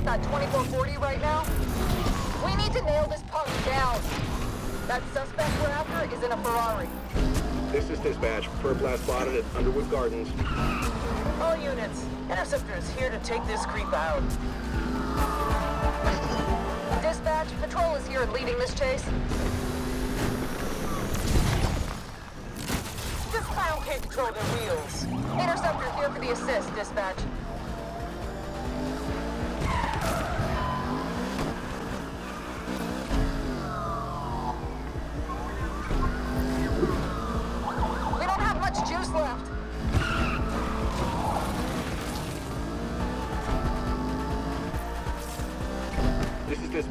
at that 2440 right now? We need to nail this punk down. That suspect we're after is in a Ferrari. This is dispatch. Perp last spotted at Underwood Gardens. All units, Interceptor is here to take this creep out. Dispatch, Patrol is here and leading this chase. This clown can't control their wheels. Interceptor here for the assist, Dispatch.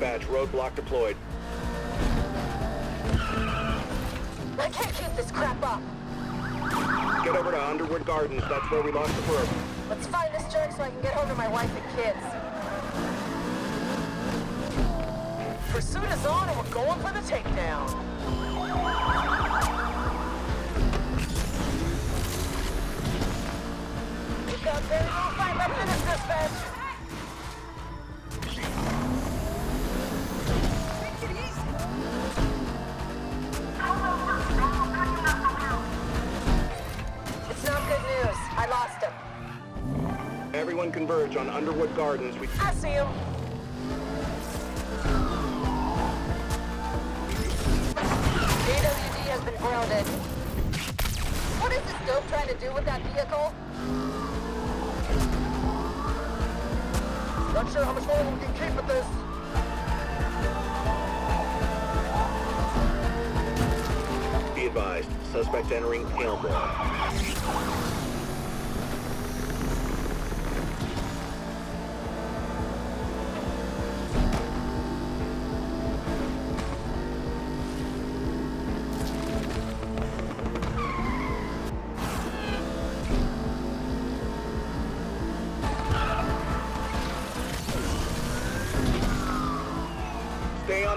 Dispatch. Roadblock deployed. I can't keep this crap up. Get over to Underwood Gardens. That's where we lost the perp. Let's find this jerk so I can get home to my wife and kids. Pursuit is on and we're going for the takedown. We've got very little fight left in us, dispatch. Him. Converge on Underwood Gardens. We I see him. AWD has been grounded. What is this dope trying to do with that vehicle? Not sure how much longer we can keep with this. be advised. Suspect entering Aylmore.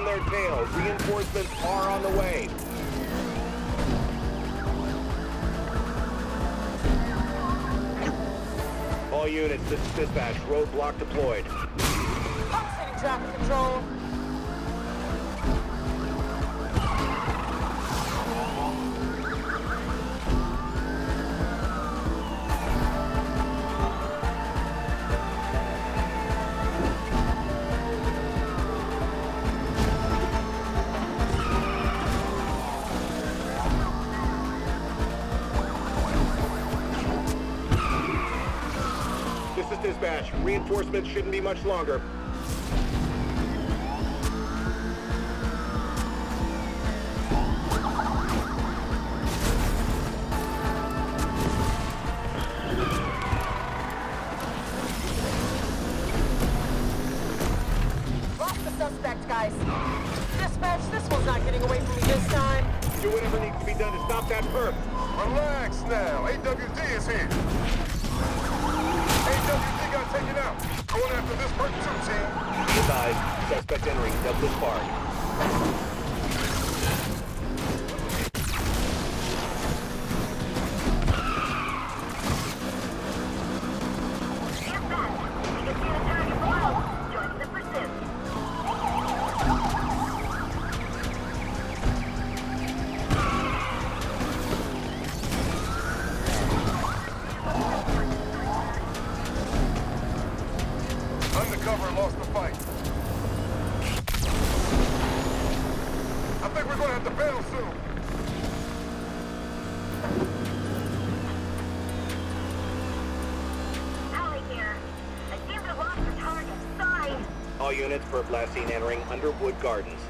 Their tail. Reinforcements are on the way. All units, this is dispatch. Roadblock deployed. I'm sitting traffic control. Reinforcements shouldn't be much longer. Lost the suspect, guys. Dispatch, this one's not getting away from me this time. Do whatever needs to be done to stop that perp. Relax now. AWD is here. AWD got taken out. Going after this person too, team. Advised. Suspect entering Douglas Park. Undercover and lost the fight. I think we're gonna have to battle soon. Holly here. I seem to have lost the target. Sorry. All units, perp last seen entering Underwood Gardens.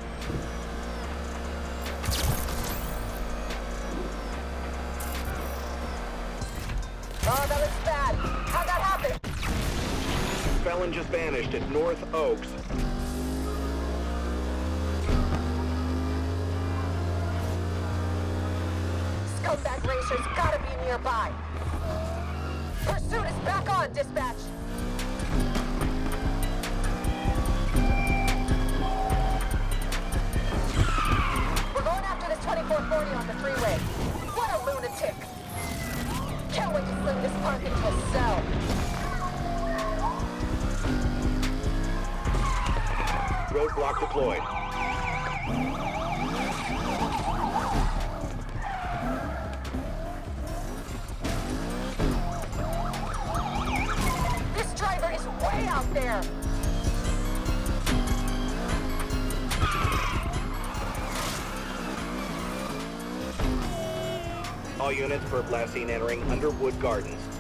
Felon just vanished at North Oaks. Scumbag racers gotta be nearby. Pursuit is back on, dispatch. Deployed. This driver is way out there! All units per last seen entering Underwood Gardens.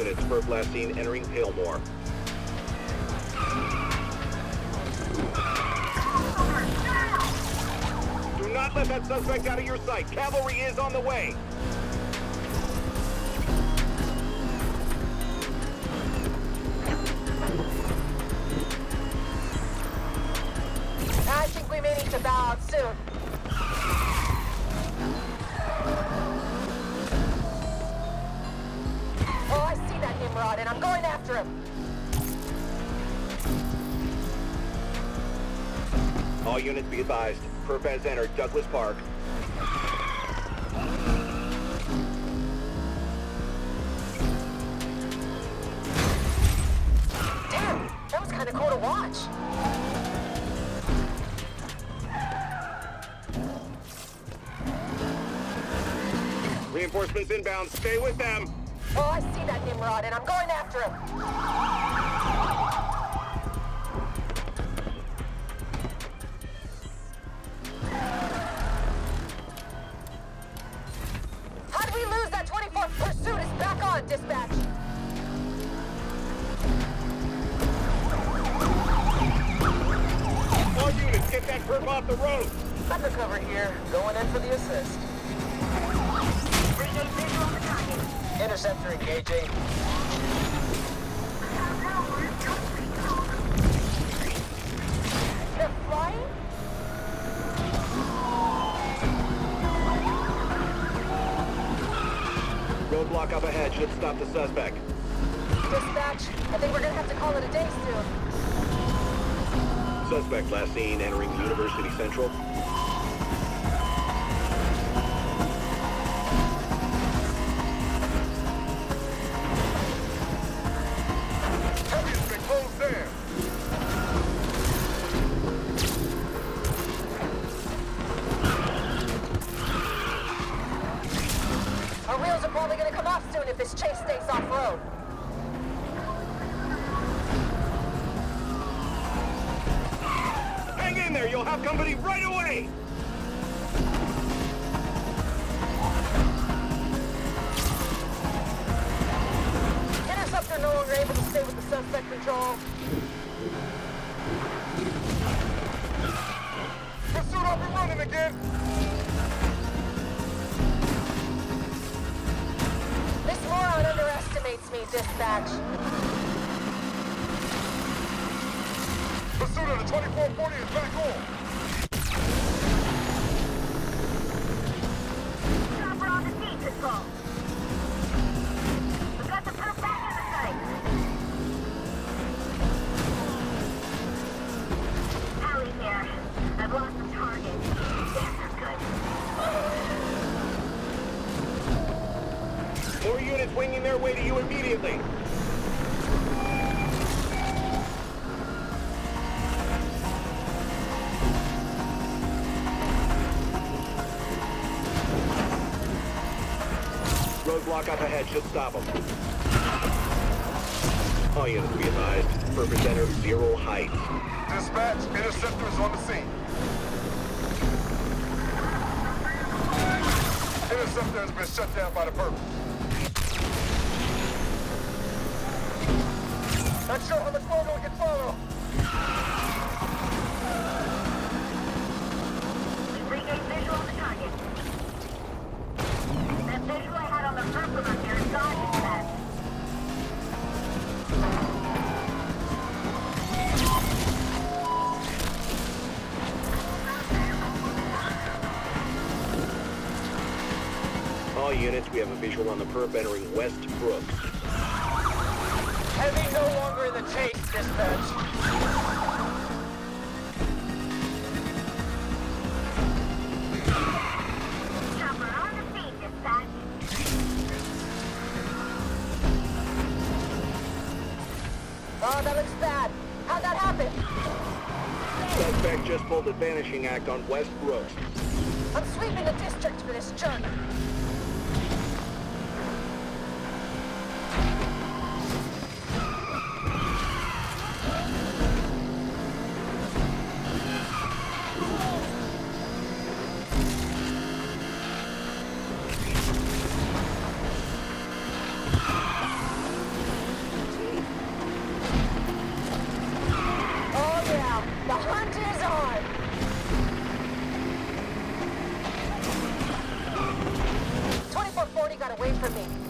Units per last seen entering Palemore. Do not let that suspect out of your sight. Cavalry is on the way. I think we may need to bow out soon. Nimrod, and I'm going after him. All units be advised. Perp has entered Douglas Park. Damn, that was kind of cool to watch. Reinforcements inbound. Stay with them. Oh, I see that Nimrod, and I'm going after him. How did we lose that 24th pursuit? Is back on, dispatch. All units, get that perp off the road. Undercover here, going in for the assist. Regain visual on the target. Interceptor engaging. They're flying? Roadblock up ahead should stop the suspect. Dispatch, I think we're gonna have to call it a day soon. Suspect last seen entering University Central. Company right away! Interceptor no longer able to stay with the suspect control. Pursuit up and running again. This moron underestimates me, dispatch. Pursuit of the 2440 is back on. Chopper on the scene, Patrol. We've got the perp back in the site. Alley here. I've lost the target. Damn, that's good. More units winging their way to you immediately. Roadblock up ahead should stop them. All units be advised. Purpose enter zero height. Dispatch, interceptor is on the scene. Interceptor has been shut down by the perp. Not sure how much longer we can follow. All All units, we have a visual on the perp entering West Brooks. Heavy no longer in the chase, dispatch. Chopper on the feet, dispatch. Oh, that looks bad. How'd that happen? Suspect just pulled a vanishing act on West Brooks. I'm sweeping the district for this jerk. The hunt is on. Twenty-four forty got away from me.